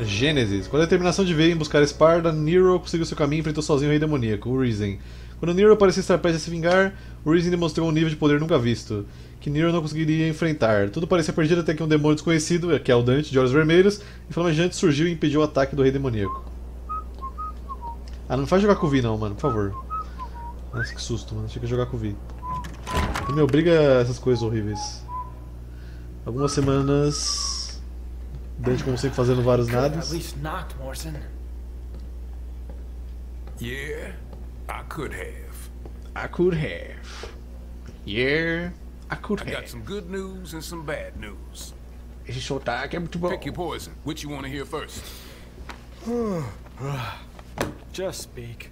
Gênesis. Com a determinação de ver em buscar Esparda, Nero conseguiu seu caminho e enfrentou sozinho o rei demoníaco, o Risen. Quando Nero parecia estar prestes a se vingar, o Risen demonstrou um nível de poder nunca visto, que Nero não conseguiria enfrentar. Tudo parecia perdido até que um demônio desconhecido, que é o Dante de olhos vermelhos, e flamejante, surgiu e impediu o ataque do rei demoníaco. Ah, não faz jogar com o Vi não, mano, por favor. Nossa, que susto, mano. Achei que jogar com o Vi. Não me obriga a essas coisas horríveis. Algumas semanas. Dante, como sempre, fazendo vários nadas. At least knocked, Morrison. Yeah, I could have. I could have. Yeah, I could have. I got some good news and some bad news. Esse sotaque é muito bom. Pick your poison. Which you want to hear first? Just speak.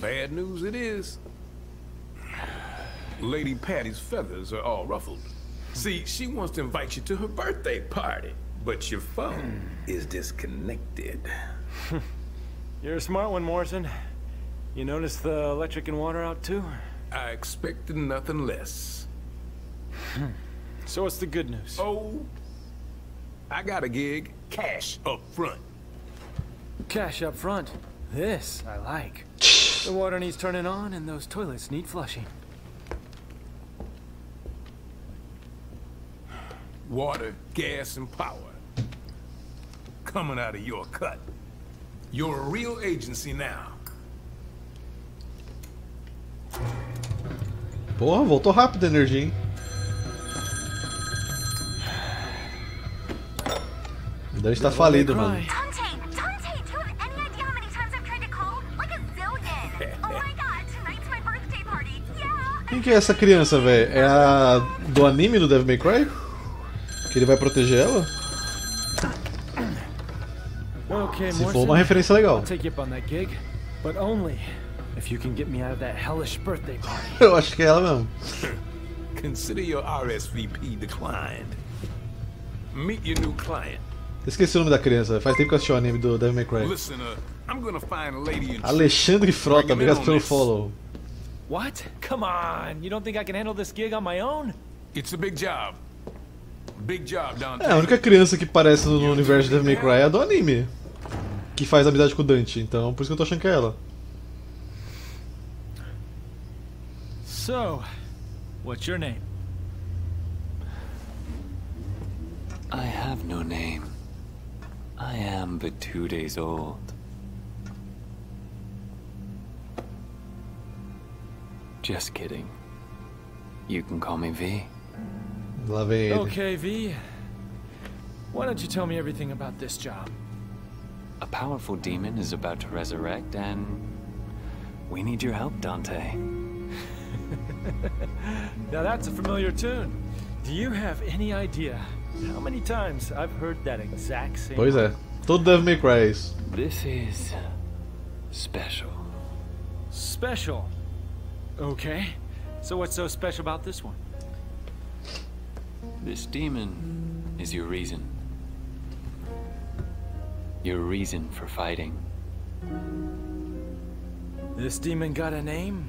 Bad news it is. Lady Patty's feathers are all ruffled. See, she wants to invite you to her birthday party, but your phone is disconnected. You're a smart one, Morrison. You notice the electric and water out too? I expected nothing less. So what's the good news? Oh, I got a gig. Cash up front. Cash up front. This I like. The water needs turning on and those toilets need flushing. Water, gas, and power. Coming out of your cut. You're a real agency now. Porra, voltou rápido a energia, hein? O Dante tá falido, mano. Dante! Dante! Do you have any idea how many times I've tried to call? Like a zillion! Oh my god, tonight's my birthday party! Yeah! Quem que é essa criança, velho? É a do anime do Devil May Cry? Que ele vai proteger ela? Se for uma referência legal. Eu acho que é ela mesmo. Consider your RSVP declined. Meet your new client. Esqueci o nome da criança, faz tempo que eu assisti o anime do Devil May Cry. Listen, I'm gonna find a lady in Alexandre Frota, obrigado pelo follow. What? Come on! You don't think I can handle this gig on my own? It's a big job. Big job, Dante. É, a única criança que parece no universo de Devil May Cry é a do anime. Que faz amizade com o Dante, então por isso que eu tô achando que é ela. So, what's your name? I have no name. I am but two days old. Just kidding. You can call me V. Lá vem. Okay, V. Why don't you tell me everything about this job? A powerful demon is about to resurrect, and we need your help, Dante. Now that's a familiar tune. Do you have any idea how many times I've heard that exact same? Pois é, todo Devil May Cry. This is special. Special. Okay. So what's so special about this one? This demon is your reason. Your reason for fighting. This demon got a name?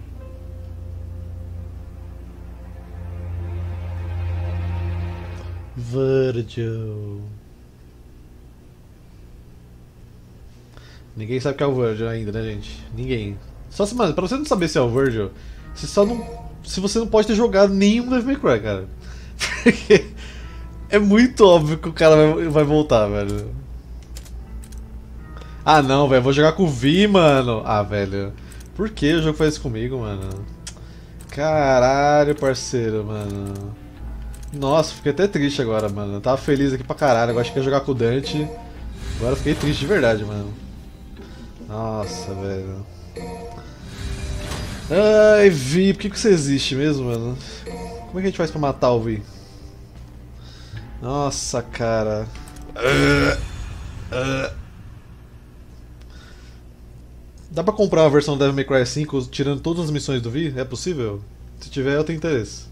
Virgil. Ninguém sabe que é o Virgil ainda, né, gente? Ninguém. Só se, mano, pra você não saber se é o Virgil, você só não. Se você não pode ter jogado nenhum Devil May Cry, cara. Porque é muito óbvio que o cara vai, vai voltar, velho. Ah não, velho, vou jogar com o Vi, mano. Ah, velho. Por que o jogo faz isso comigo, mano? Caralho, parceiro, mano. Nossa, fiquei até triste agora, mano. Eu tava feliz aqui pra caralho. Agora acho que ia jogar com o Dante. Agora fiquei triste de verdade, mano. Nossa, velho. Ai, Vi, por que, que você existe mesmo, mano? Como é que a gente faz pra matar o Vi? Nossa, cara. Dá pra comprar uma versão Devil May Cry 5 tirando todas as missões do Vi? É possível? Se tiver, eu tenho interesse.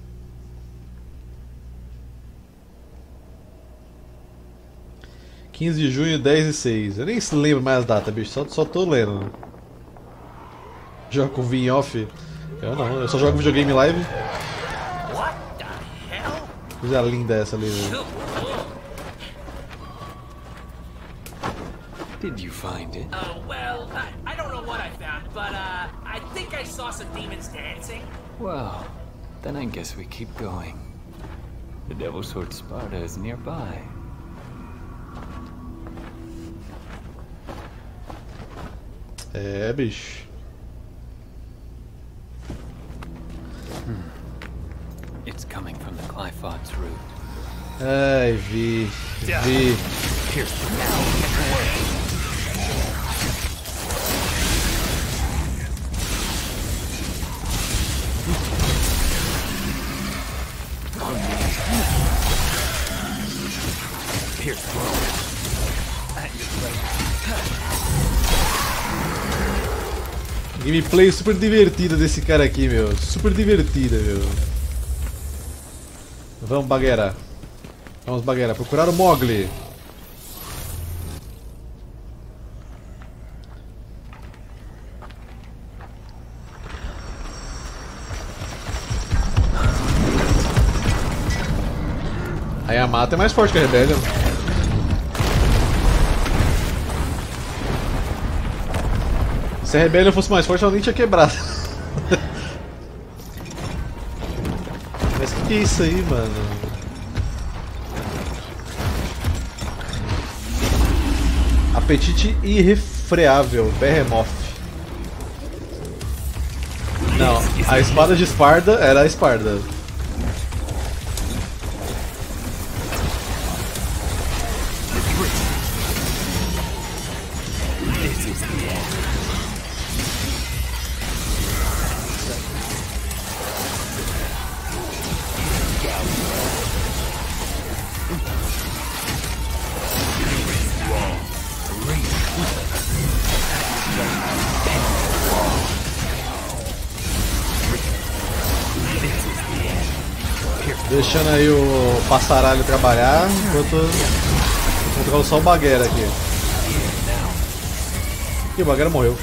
Quinze de junho, 10 e 6. Eu nem lembro mais as datas, bicho. Só, só tô lendo. Joga com V em off? Eu não, eu só jogo videogame live. Coisa linda essa ali. Did you find it? Oh, well, I, I don't know what I found, but, uh, I think I saw some demons dancing. Well, then I guess we keep going. The Devil's Sword Sparta is nearby. É, bicho. It's coming from the Glyphod's root. Ai, vi. Vi. Gameplay super divertida desse cara aqui, meu. Super divertida, meu. Vamos, Baguera. Vamos, Baguera. Procurar o Mogli. A Yamato é mais forte que a Rebellion. Se a Rebellion fosse mais forte, ela nem tinha quebrado. que é isso aí, mano? Apetite irrefreável, Behemoth. Não, a espada de Esparda era a Esparda. Passaralho trabalhar, enquanto. Enquanto só o Baguera aqui. E o Baguera morreu.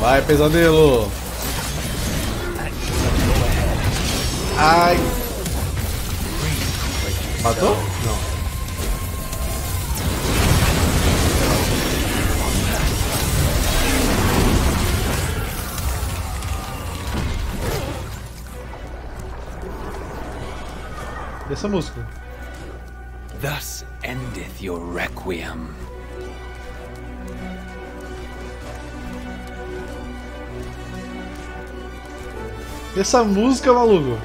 Vai, pesadelo! Ai! Matou? Não. Essa música? Thus endeth your requiem. Essa música, maluco?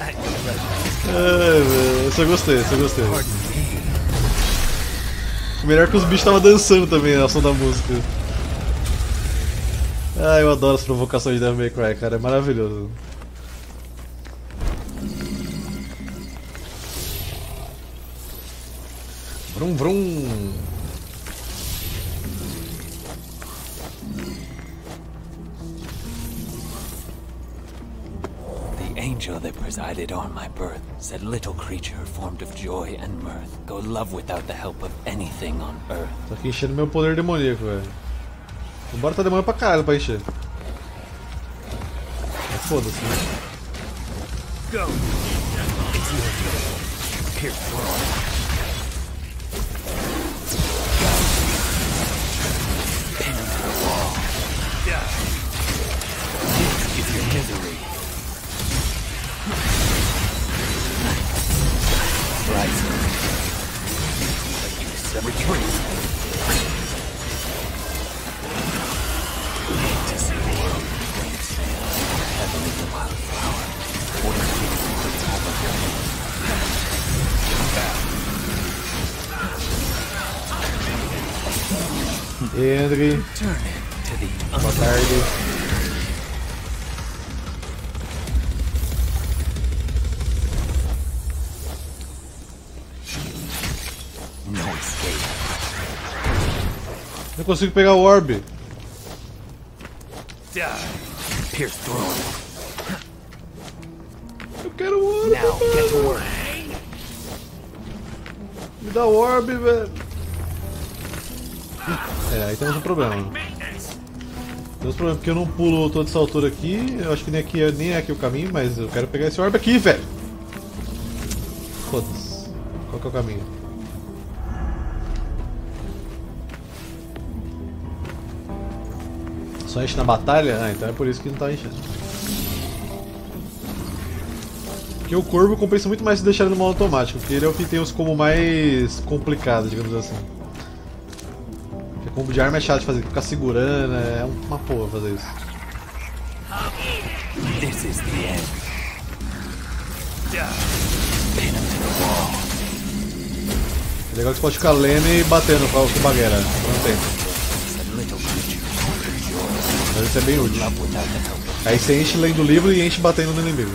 Ai, velho, essa eu gostei, essa eu gostei. Melhor que os bichos estavam dançando também na som da música. Ah, eu adoro as provocações de Devil May Cry, cara, é maravilhoso. Vrum vrum. The angel that presided on my birth said, Little creature formed of joy and mirth, go love without the help of anything on earth. Tô aqui enchendo meu poder demoníaco, velho. Embora tá demorando pra caralho pra encher. Mas foda-se, né? Is Henry, boa tarde. Não consigo pegar o orb. Eu quero o orb, Now work. Me dá o orb, velho. É, aí temos um problema. Temos um problema porque eu não pulo toda essa altura aqui. Eu acho que nem aqui é- nem é aqui o caminho, mas eu quero pegar esse orbe aqui, velho. Foda-se. Qual que é o caminho? Só enche na batalha? Ah, então é por isso que não tá enchendo. Porque o corvo compensa muito mais se deixar ele no modo automático, porque ele é o que tem os combos mais complicados, digamos assim. Combo de arma é chato de fazer, ficar segurando, é uma porra fazer isso. This is the end. Pin him to the wall. É legal que você pode ficar lendo e batendo com a bagueira ao mesmo tempo. Of joy. Mas isso é bem útil. Aí você enche lendo o livro e enche batendo no inimigo.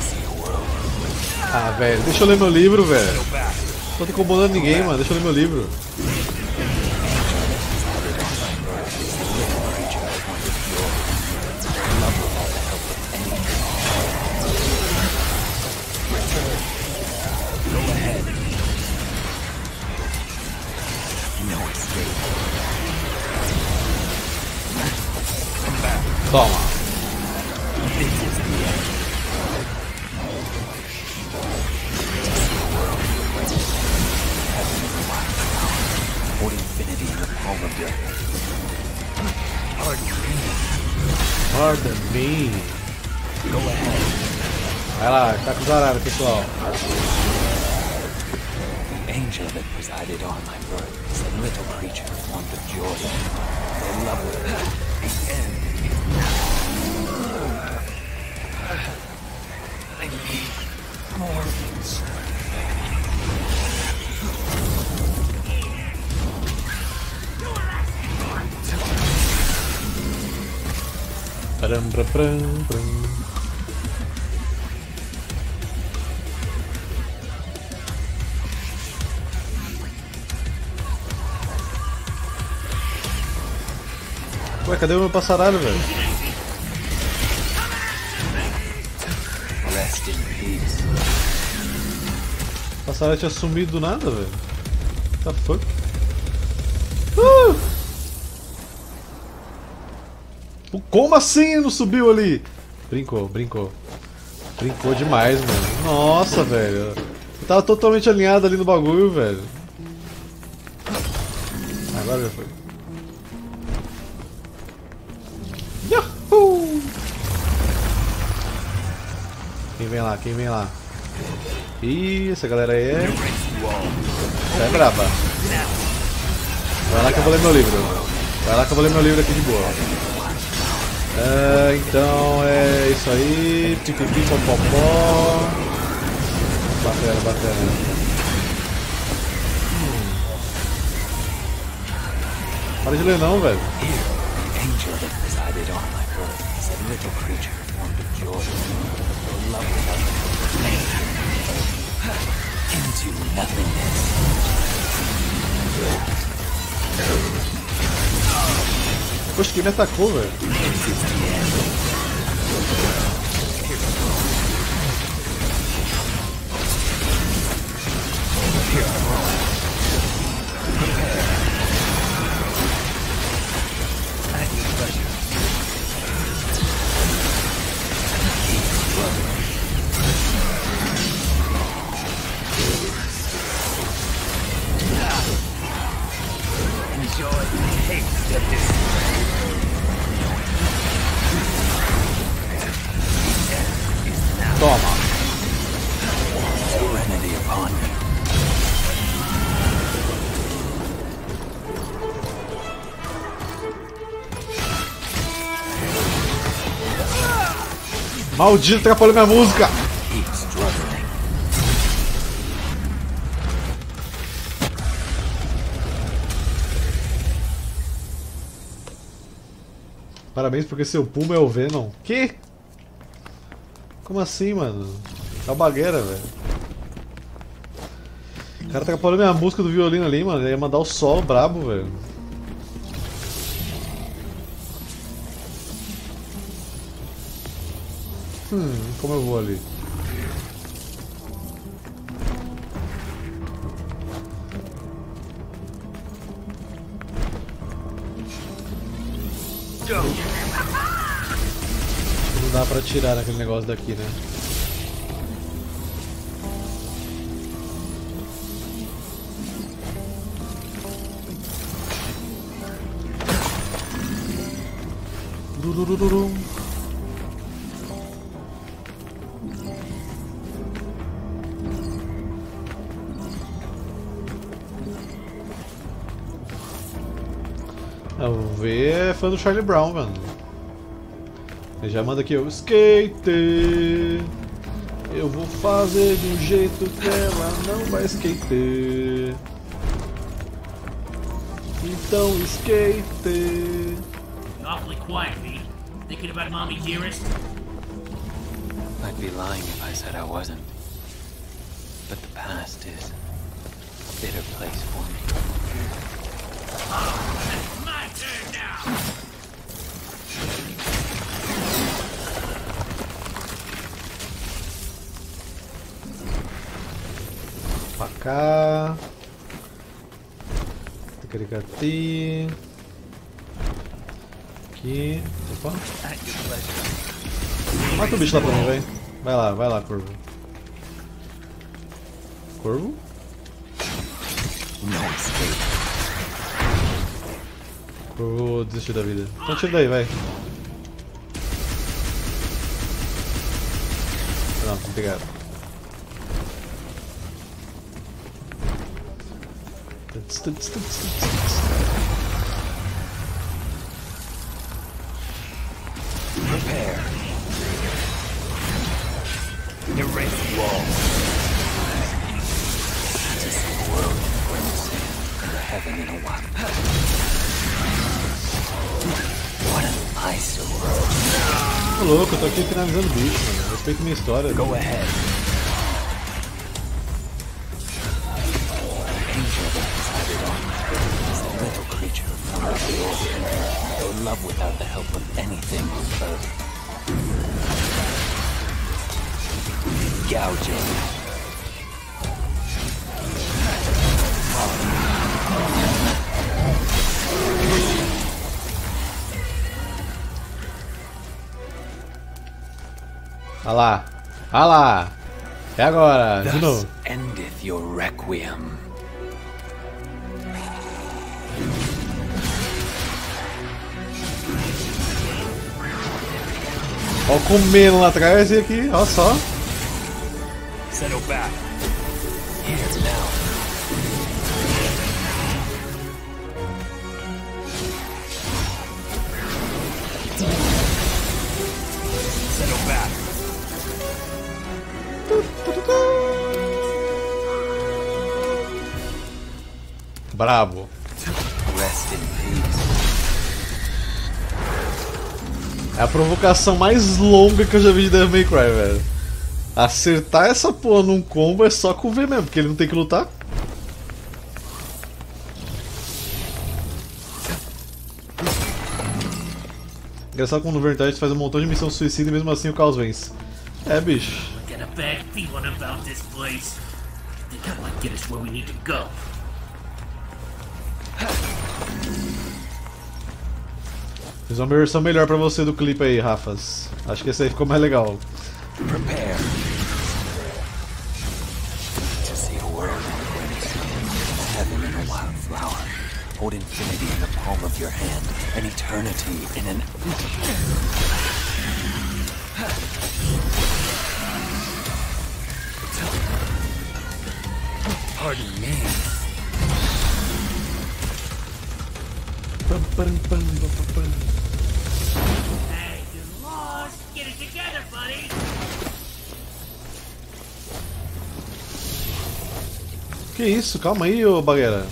See a world. Ah, velho, deixa eu ler meu livro, velho. Tô te incomodando ninguém, mano. Deixa eu ler meu livro. Infinity in the palm of your hand. Pardon me. Go ahead. Vai lá, tá com os horários, pessoal. The angel that presided on my birth said little creature formed of joy. Their love with the end is now. I need more. Pram, pram, pram, pram. Ué, cadê o meu passaralho, velho? Passaralho tinha sumido do nada, velho. What the fuck? Como assim não subiu ali? Brincou, brincou. Brincou demais, mano. Nossa, velho. Eu tava totalmente alinhado ali no bagulho, velho. Agora já foi. Yahoo! Quem vem lá? Quem vem lá? Ih, essa galera aí é. É braba. Vai lá que eu vou ler meu livro. Vai lá que eu vou ler meu livro aqui de boa. É, então é isso aí. Pipipi, popopó. Bacana. Hum. Para de ler não, velho. Into nothingness. Poxa, quem me atacou, velho? This Maldito, atrapalhou minha música! Parabéns porque seu Puma é o Venom. Que? Como assim, mano? O Bagueira, velho. O cara atrapalhou minha música do violino ali, mano. Ele ia mandar o solo brabo, velho. Hum, como eu vou ali? Não dá pra tirar naquele negócio daqui, né? Durururum. V é fã do Charlie Brown, mano. Ele já manda aqui, o skate. Eu vou fazer de um jeito que ela não vai skate. Então skate. Awfully quiet, V. Thinking about mommy dearest? I'd be lying if I said I wasn't. But the past is a bitter place for me. Pra cá. Ticaricati. Aqui. Opa. Mata o bicho lá pra mim, vai. Vai lá, vai lá, corvo. Corvo? No escape. Corvo desistiu da vida. Então tira daí, vai. Pronto, obrigado. Tuts, tuts, tuts, tuts, tuts. Tô aqui finalizando o bicho, mano. Minha história. Go ahead. Ó comendo lá atrás e aqui, ó só. Settle back. Here now. Settle É a provocação mais longa que eu já vi de Devil May Cry, velho. Acertar essa porra num combo é só com o V mesmo, porque ele não tem que lutar. Engraçado como no Vertide faz um montão de missão suicida e mesmo assim o caos vence. É, bicho. Got a bad feeling. Fiz uma versão melhor pra você do clipe aí, Rafas. Acho que esse aí ficou mais legal. Prepare. Hold infinity in the palm of your hand, an eternity in an. Pardon me. Pam, pam, pam, Que isso? Calma aí, ô Bagueira.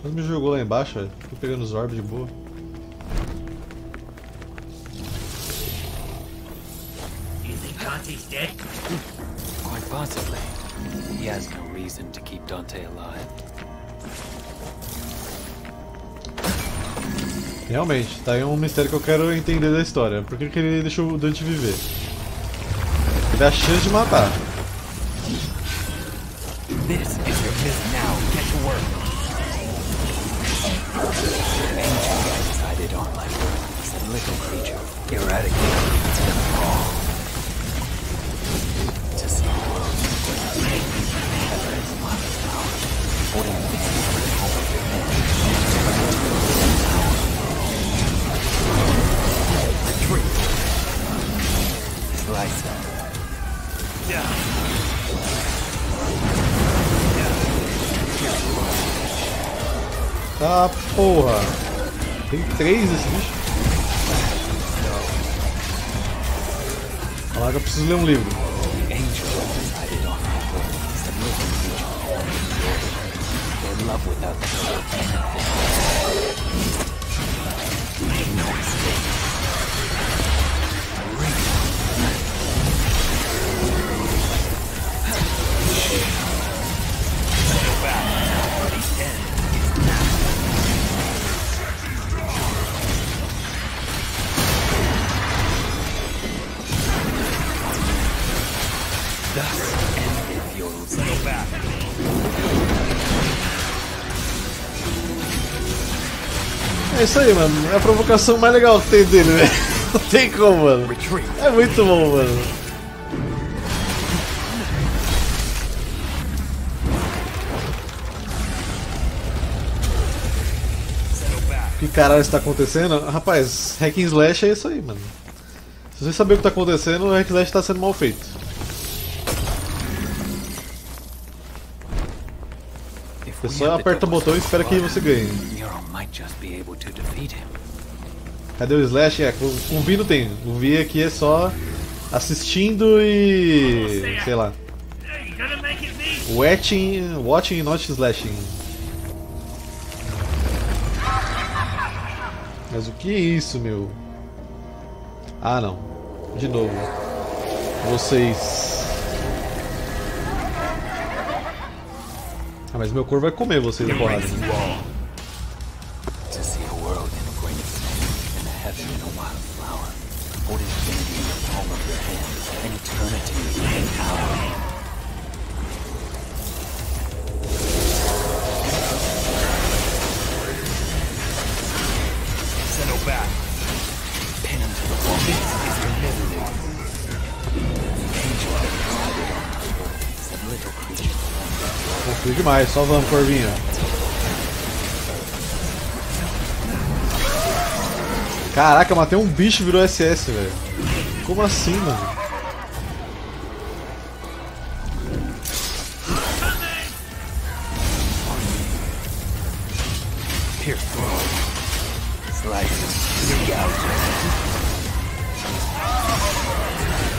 Quando me jogou lá embaixo. Tô pegando os orbes de boa. Dante's dead? Quite possibly. He has no reason to keep Dante alive. Realmente, tá aí um mistério que eu quero entender da história. Por que, que ele deixou o Dante viver? Ele dá chance de matar. This is your miss now. Get to work. Ancient I decided on my birth as a little creature. Eradicate It. Tá porra! Tem três esse bicho. Que eu preciso ler um livro. Angel isso aí, mano. É a provocação mais legal que tem dele, velho. Não tem como, mano. É muito bom, mano. Que caralho está acontecendo? Rapaz, hack and slash é isso aí, mano. Se você saber o que está acontecendo, o hack and slash está sendo mal feito. Você só aperta o botão e espera que você ganhe. Cadê o slash? É, o Vi não tem. O Vi aqui é só assistindo e. sei lá. Watching, watching e not slashing. Mas o que é isso, meu? Ah, não. De novo. Vocês. Ah, mas meu corpo vai comer vocês na porrada. Demais, só vamos, Corvinho. Caraca, matei um bicho e virou SS, velho. Como assim, mano?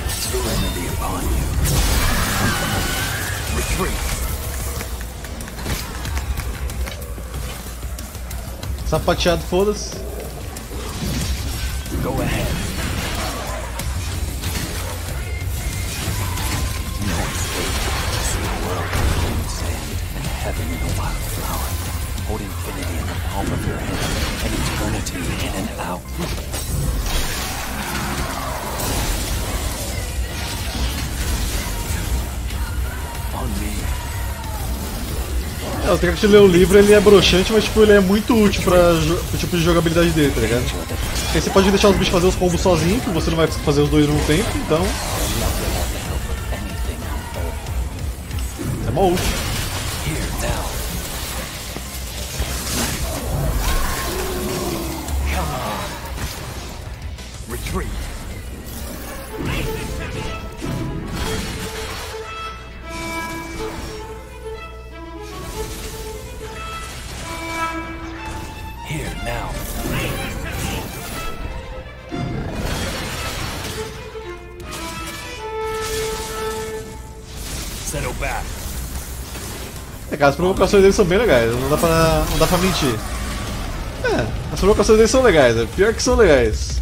Serenity upon you. Retreat. Sapateado, foda-se. Go ahead. And. Hold infinity in the palm of your hand and eternity in an hour. É, o de ler o livro ele é broxante, mas tipo, ele é muito útil pra pro tipo de jogabilidade dele, tá ligado? Aí você pode deixar os bichos fazer os combos sozinho, que você não vai fazer os dois no tempo, então é mó útil. As provocações deles são bem legais, não dá pra, não dá pra mentir. É, as provocações deles são legais, é pior que são legais.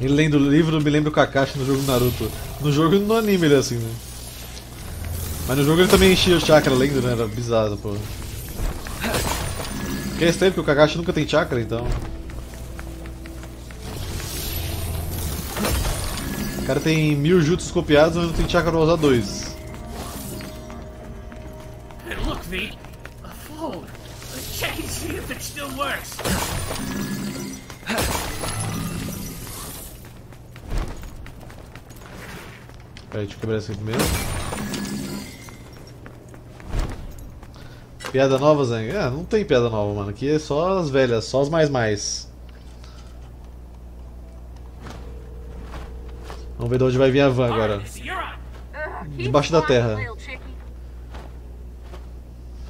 E lendo o livro me lembra o Kakashi no jogo do Naruto. No jogo e no anime ele é assim, né? Mas no jogo ele também enchia o chakra lendo, né? Era bizarro, pô. Porque é estranho, porque o Kakashi nunca tem chakra, então. Cara tem mil jutsus copiados, mas não tem chakra pra usar dois. Look, V. A phone. Check and see if it still works. Peraí, deixa eu quebrar esse aqui primeiro. Piada nova, Zang? Ah, não tem piada nova, mano. Aqui é só as velhas, só as mais mais. Vamos ver de onde vai vir a van agora. Debaixo da terra.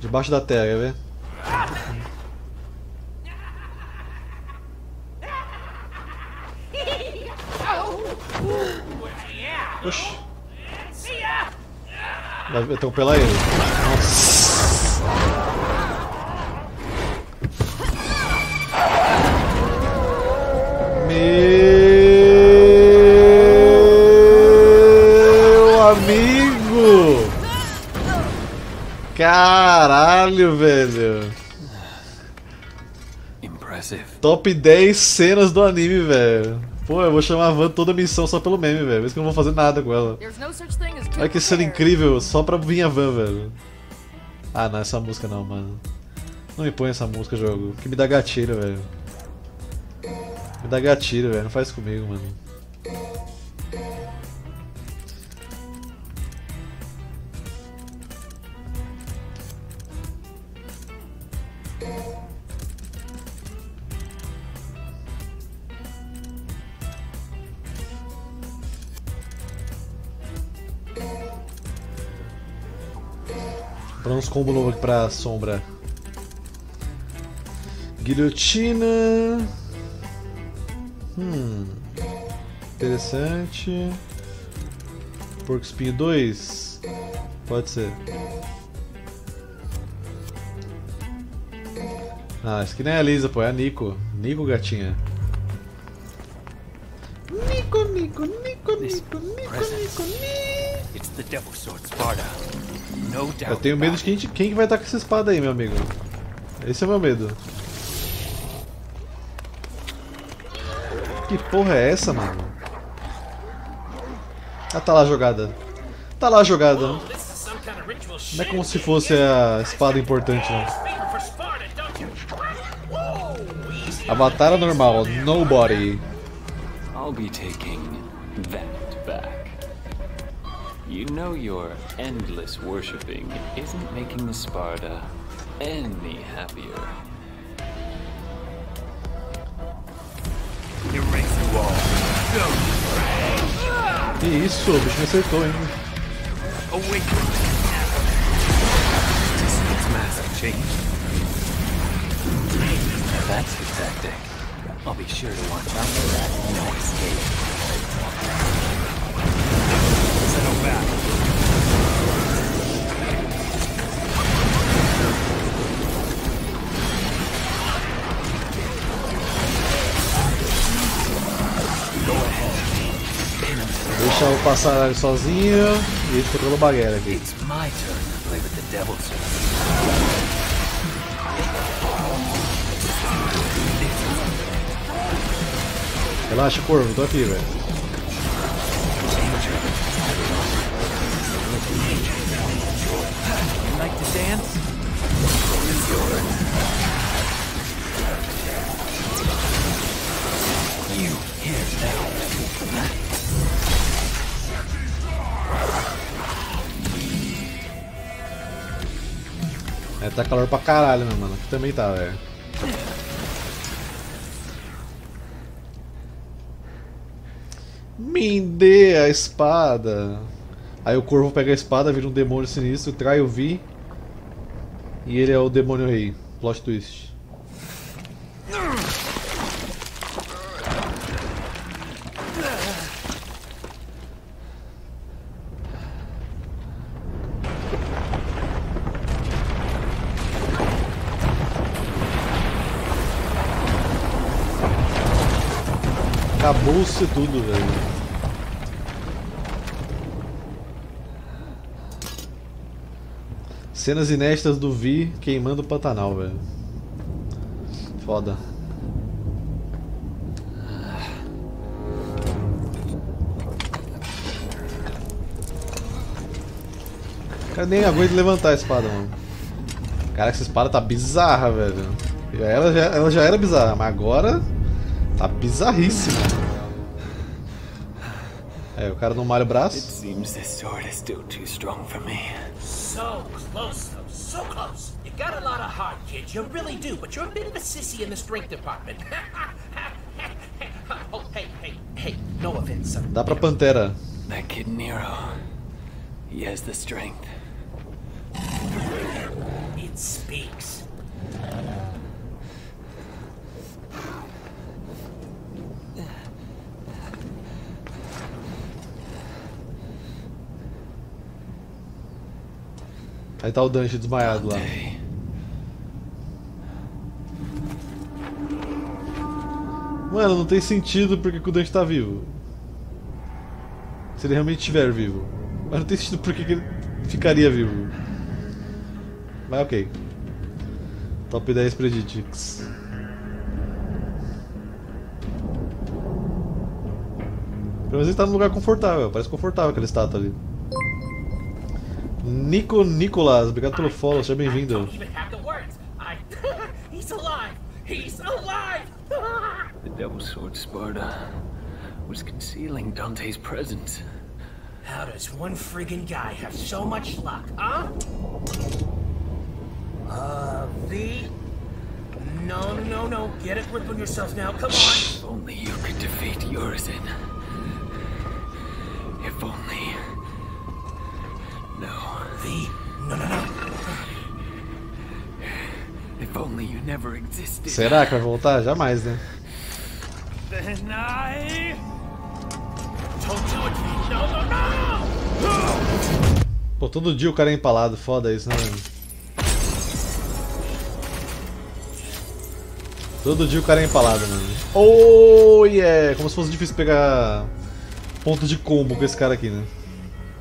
Debaixo da terra, quer ver? Oxi. Vai atropelar ele. Amigo! Caralho, velho! Impressive. Top 10 cenas do anime, velho. Pô, eu vou chamar a Van toda a missão só pelo meme, velho. Isso que eu não vou fazer nada com ela. There's no such thing as too Olha que cena incrível, só pra vir a van, velho. Ah, não, essa música não, mano. Não me põe essa música, jogo. Que me dá gatilho, velho. Me dá gatilho, velho. Não faz comigo, mano. Uns combo novo aqui pra sombra. Guilhotina. Hum. Interessante. Porco espinho 2. Pode ser. Ah, esse aqui não é a Lisa, pô, é a Nico. Nico gatinha. Nico, Nico, Nico, Nico, Nico. Nico, Nico. It's the Devil Sword Sparta. Eu tenho medo de quem, quem que vai estar com essa espada aí, meu amigo. Esse é o meu medo. Que porra é essa, mano? Ah, tá lá a jogada. Tá lá a jogada. Não é como se fosse a espada importante, não. Avatar normal, nobody. I'll be taking know your endless worshipping isn't making the Sparta any happier. Erase you all. Que isso, o bicho me acertou, hein? Awaken. Its mask changed. Now that's the tactic. I'll be sure to watch out for that. No escape. Passar sozinho e ficou pelo baguera aqui. Relaxa, corvo, tô aqui, velho. Tá calor pra caralho, meu mano. Aqui também tá, velho. Me dê a espada. Aí o corvo pega a espada, vira um demônio sinistro, trai o Vi. E ele é o demônio rei. Plot twist. Acabou-se tudo, velho. Cenas inéditas do Vi queimando o Pantanal, velho. Foda. Cara nem aguenta levantar a espada, mano. Cara, essa espada tá bizarra, velho. Ela já, ela já era bizarra, mas agora tá bizarríssima. É, o cara não malha o It braço. seems this sword is still too strong for me. So close, though. So close. You got a lot of heart, kid. You really do. But you're a bit of a sissy in the strength department. oh, hey, hey, hey. No offense. Dá pra Pantera. That kid Nero, he has the strength. It speaks. Aí tá o Dante desmaiado lá. Mano, não tem sentido porque que o Dante tá vivo. Se ele realmente estiver vivo. Mas não tem sentido porque que ele ficaria vivo. Mas ok. Top 10 Predicts. Pelo menos ele tá num lugar confortável, parece confortável aquela estátua ali. Nico Nicolas, obrigado pelo follow, seja I bem-vindo. don't even have the words. I. He's alive. He's alive. The Devil Sword Sparta was concealing Dante's presence. How does one friggin' guy have so much luck, huh? Uh, V? No, no, no. Get a grip on yourself now. Come on. If only you could defeat Urizen. If only. V? No, no, no. If only you never existed. Será que vai voltar? Jamais, né? Then I. It. No, no, no! Pô, todo dia o cara é empalado, foda isso, né? Todo dia o cara é empalado, mano. Oh yeah! Como se fosse difícil pegar ponto de combo com esse cara aqui, né?